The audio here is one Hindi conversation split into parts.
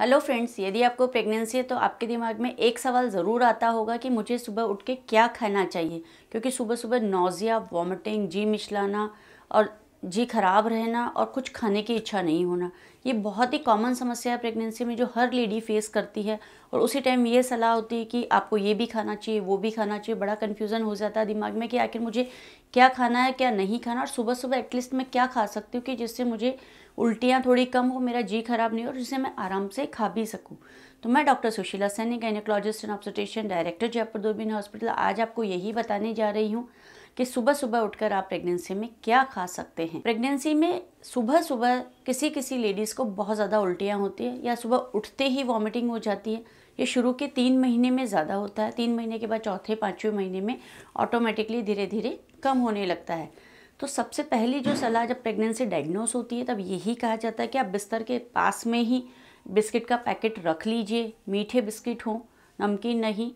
हेलो फ्रेंड्स यदि आपको प्रेगनेंसी है तो आपके दिमाग में एक सवाल ज़रूर आता होगा कि मुझे सुबह उठ के क्या खाना चाहिए? क्योंकि सुबह सुबह नोज़िया वॉमिटिंग जी मिचलाना और जी खराब रहना और कुछ खाने की इच्छा नहीं होना। ये बहुत ही कॉमन समस्या है प्रेगनेंसी में जो हर लेडी फेस करती है और उसी टाइम ये सलाह होती है कि आपको ये भी खाना चाहिए, वो भी खाना चाहिए। बड़ा कन्फ्यूज़न हो जाता है दिमाग में कि आखिर मुझे क्या खाना है, क्या नहीं खाना और सुबह सुबह एटलीस्ट मैं क्या खा सकती हूँ कि जिससे मुझे उल्टियाँ थोड़ी कम हो, मेरा जी खराब नहीं हो और जिससे मैं आराम से खा भी सकूँ। तो मैं doctor Sushila Saini gynaecologist and obstetrician director Jaipur Doorbeen hospital आज आपको यही बताने जा रही हूँ। कि सुबह सुबह उठकर आप प्रेगनेंसी में क्या खा सकते हैं। प्रेगनेंसी में सुबह सुबह किसी किसी लेडीज़ को बहुत ज़्यादा उल्टियाँ होती है, या सुबह उठते ही वॉमिटिंग हो जाती है। ये शुरू के तीन महीने में ज़्यादा होता है। तीन महीने के बाद चौथे, पाँचवें महीने में ऑटोमेटिकली धीरे धीरे कम होने लगता है। तो सबसे पहली जो सलाह जब प्रेगनेंसी डायग्नोस होती है, तब यही कहा जाता है कि आप बिस्तर के पास में ही बिस्किट का पैकेट रख लीजिए। मीठे बिस्किट हों, नमकीन नहीं,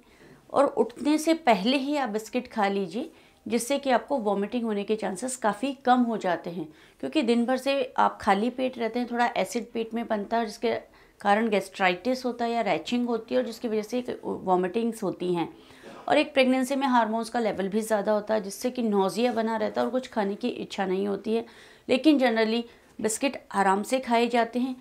और उठने से पहले ही आप बिस्किट खा लीजिए। जिससे कि आपको वॉमिटिंग होने के चांसेस काफ़ी कम हो जाते हैं। क्योंकि दिन भर से आप खाली पेट रहते हैं, थोड़ा एसिड पेट में बनता है, जिसके कारण गैस्ट्राइटिस होता है या रैचिंग होती है और जिसकी वजह से वॉमिटिंग्स होती हैं। और एक प्रेगनेंसी में हार्मोन्स का लेवल भी ज़्यादा होता है, जिससे कि नोज़िया बना रहता है और कुछ खाने की इच्छा नहीं होती है। लेकिन जनरली बिस्किट आराम से खाए जाते हैं।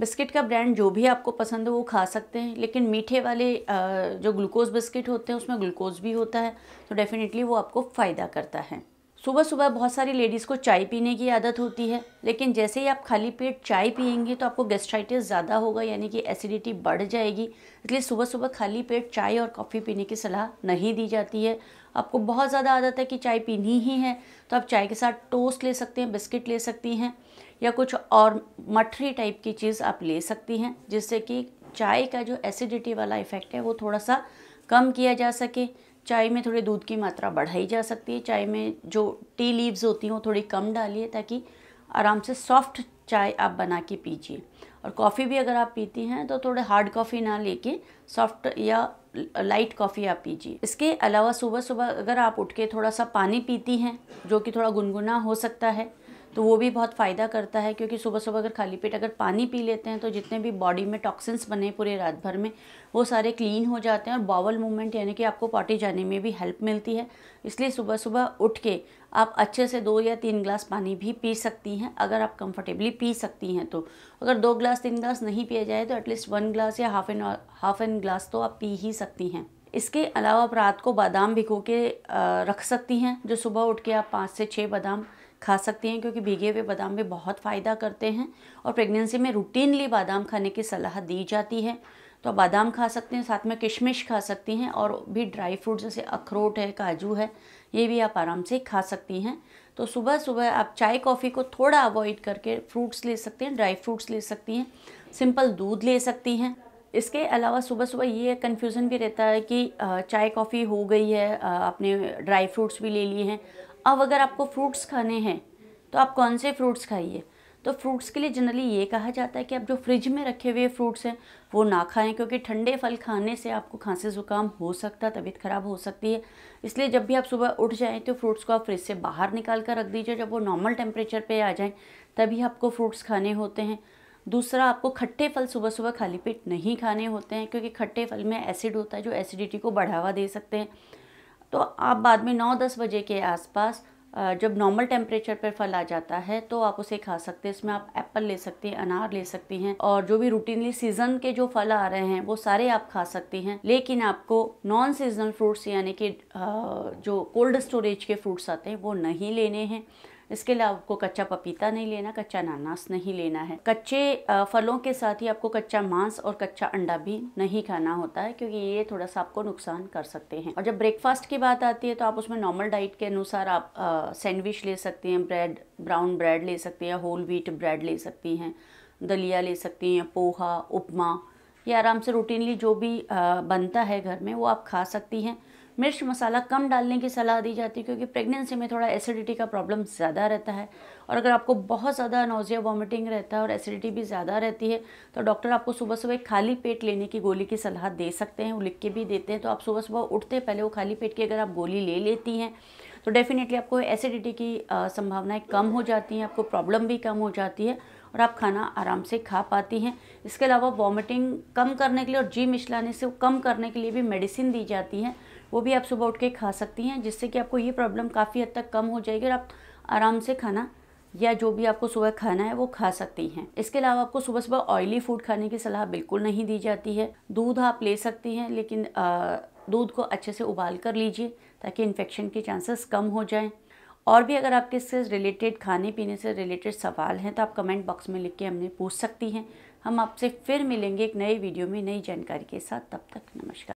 बिस्किट का ब्रांड जो भी आपको पसंद हो वो खा सकते हैं, लेकिन मीठे वाले जो ग्लूकोज बिस्किट होते हैं, उसमें ग्लूकोज भी होता है तो डेफिनेटली वो आपको फ़ायदा करता है। सुबह सुबह बहुत सारी लेडीज़ को चाय पीने की आदत होती है, लेकिन जैसे ही आप खाली पेट चाय पियेंगे तो आपको गेस्ट्राइटिस ज़्यादा होगा, यानी कि एसिडिटी बढ़ जाएगी। इसलिए सुबह सुबह खाली पेट चाय और कॉफ़ी पीने की सलाह नहीं दी जाती है। आपको बहुत ज़्यादा आदत है कि चाय पीनी ही है तो आप चाय के साथ टोस्ट ले सकते हैं बिस्किट ले सकती हैं, या कुछ और मठरी टाइप की चीज़ आप ले सकती हैं, जिससे कि चाय का जो एसिडिटी वाला इफ़ेक्ट है वो थोड़ा सा कम किया जा सके। चाय में थोड़े दूध की मात्रा बढ़ाई जा सकती है। चाय में जो टी लीव्स होती हैं, वो थोड़ी कम डालिए ताकि आराम से सॉफ्ट चाय आप बना के पीजिए। और कॉफ़ी भी अगर आप पीती हैं तो थोड़े हार्ड कॉफ़ी ना लेके सॉफ्ट या लाइट कॉफ़ी आप पीजिए। इसके अलावा सुबह सुबह अगर आप उठ के थोड़ा सा पानी पीती हैं, जो कि थोड़ा गुनगुना हो सकता है तो वो भी बहुत फ़ायदा करता है, क्योंकि सुबह सुबह अगर खाली पेट अगर पानी पी लेते हैं तो जितने भी बॉडी में टॉक्सिन्स बने पूरे रात भर में, वो सारे क्लीन हो जाते हैं और बावल मूवमेंट यानी कि आपको पॉटी जाने में भी हेल्प मिलती है। इसलिए सुबह सुबह उठ के आप अच्छे से दो या तीन ग्लास पानी भी पी सकती हैं, अगर आप कंफर्टेबली पी सकती हैं तो। अगर दो ग्लास तीन ग्लास नहीं पिया जाए तो एटलीस्ट वन ग्लास या half an half an glass तो आप पी ही सकती हैं। इसके अलावा आप रात को बादाम भिगो के रख सकती हैं, जो सुबह उठ के आप पाँच से छः बादाम खा सकती हैं क्योंकि भीगे हुए बादाम भी बहुत फ़ायदा करते हैं और प्रेगनेंसी में रूटीनली बादाम खाने की सलाह दी जाती है। तो आप बादाम खा सकते हैं, साथ में किशमिश खा सकती हैं और भी ड्राई फ्रूट जैसे अखरोट है, काजू है, ये भी आप आराम से खा सकती हैं। तो सुबह सुबह आप चाय, कॉफ़ी को थोड़ा अवॉइड करके फ्रूट्स ले सकते हैं ड्राई फ्रूट्स ले सकती हैं सिंपल दूध ले सकती हैं। इसके अलावा सुबह सुबह ये कन्फ्यूज़न भी रहता है कि चाय, कॉफ़ी हो गई है आपने ड्राई फ्रूट्स भी ले लिए हैं अब अगर आपको फ्रूट्स खाने हैं तो आप कौन से फ्रूट्स खाइए? तो फ्रूट्स के लिए जनरली ये कहा जाता है कि आप जो फ्रिज में रखे हुए फ्रूट्स हैं, वो ना खाएँ, क्योंकि ठंडे फल खाने से आपको खांसी ज़ुकाम हो सकता है, तबीयत ख़राब हो सकती है। इसलिए जब भी आप सुबह उठ जाएँ तो फ्रूट्स को आप फ्रिज से बाहर निकाल कर रख दीजिए। जब वो नॉर्मल टेम्परेचर पर आ जाएँ, तभी आपको फ्रूट्स खाने होते हैं। दूसरा, आपको खट्टे फल सुबह सुबह खाली पेट नहीं खाने होते हैं, क्योंकि खट्टे फल में एसिड होता है, जो एसिडिटी को बढ़ावा दे सकते हैं। तो आप बाद में नौ दस बजे के आसपास जब नॉर्मल टेम्परेचर पर फल आ जाता है तो आप उसे खा सकते हैं। इसमें आप एप्पल ले सकते हैं, अनार ले सकती हैं और जो भी रूटीनली सीज़न के जो फल आ रहे हैं, वो सारे आप खा सकती हैं। लेकिन आपको नॉन सीजनल फ्रूट्स यानी कि जो कोल्ड स्टोरेज के फ्रूट्स आते हैं, वो नहीं लेने हैं। इसके अलावा आपको कच्चा पपीता नहीं लेना, कच्चा अनानास नहीं लेना है। कच्चे फलों के साथ ही आपको कच्चा मांस और कच्चा अंडा भी नहीं खाना होता है, क्योंकि ये थोड़ा सा आपको नुकसान कर सकते हैं। और जब ब्रेकफास्ट की बात आती है तो आप उसमें नॉर्मल डाइट के अनुसार आप सैंडविच ले सकते हैं ब्रेड ब्राउन ब्रेड ले सकते हैं होल व्हीट ब्रेड ले सकती हैं, दलिया ले सकती हैं, पोहा, उपमा, ये आराम से रूटीनली जो भी बनता है घर में, वो आप खा सकती हैं। मिर्च मसाला कम डालने की सलाह दी जाती है क्योंकि प्रेगनेंसी में थोड़ा एसिडिटी का प्रॉब्लम ज़्यादा रहता है। और अगर आपको बहुत ज़्यादा नोजिया वॉमिटिंग रहता है और एसिडिटी भी ज़्यादा रहती है तो डॉक्टर आपको सुबह सुबह खाली पेट लेने की गोली की सलाह दे सकते हैं, वो लिख के भी देते हैं। तो आप सुबह सुबह उठते पहले वो खाली पेट की अगर आप गोली ले लेती हैं तो डेफिनेटली आपको एसिडिटी की संभावनाएँ कम हो जाती हैं, आपको प्रॉब्लम भी कम हो जाती है और आप खाना आराम से खा पाती हैं। इसके अलावा वॉमिटिंग कम करने के लिए और जी मिचलाने से कम करने के लिए भी मेडिसिन दी जाती है। वो भी आप सुबह उठ के खा सकती हैं, जिससे कि आपको ये प्रॉब्लम काफ़ी हद तक कम हो जाएगी और आप आराम से खाना या जो भी आपको सुबह खाना है वो खा सकती हैं। इसके अलावा आपको सुबह सुबह ऑयली फ़ूड खाने की सलाह बिल्कुल नहीं दी जाती है। दूध आप ले सकती हैं, लेकिन दूध को अच्छे से उबाल कर लीजिए ताकि इन्फेक्शन के चांसेस कम हो जाएँ। और भी अगर आपके इससे रिलेटेड खाने पीने से रिलेटेड सवाल हैं तो आप कमेंट बॉक्स में लिख के हमने पूछ सकती हैं। हम आपसे फिर मिलेंगे एक नए वीडियो में नई जानकारी के साथ। तब तक नमस्कार।